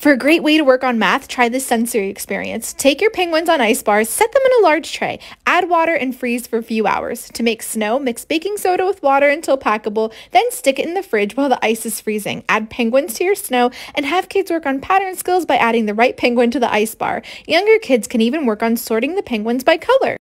For a great way to work on math, try this sensory experience. Take your penguins on ice bars, set them in a large tray, add water, and freeze for a few hours. To make snow, mix baking soda with water until packable, then stick it in the fridge while the ice is freezing. Add penguins to your snow and have kids work on pattern skills by adding the right penguin to the ice bar. Younger kids can even work on sorting the penguins by color.